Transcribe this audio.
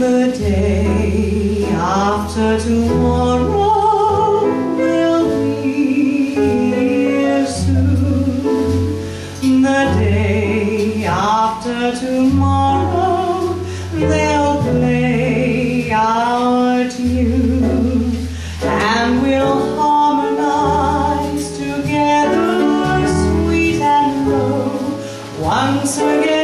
the day after tomorrow will be here soon. The day after tomorrow they'll play our tune and we'll harmonize together, sweet and low, once again.